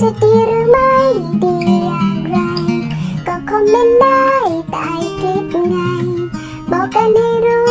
จะดีหรือไม่ดีอย่างไร ก็คอมเมนต์ได้ใต้คลิปไง บอกกันให้รู้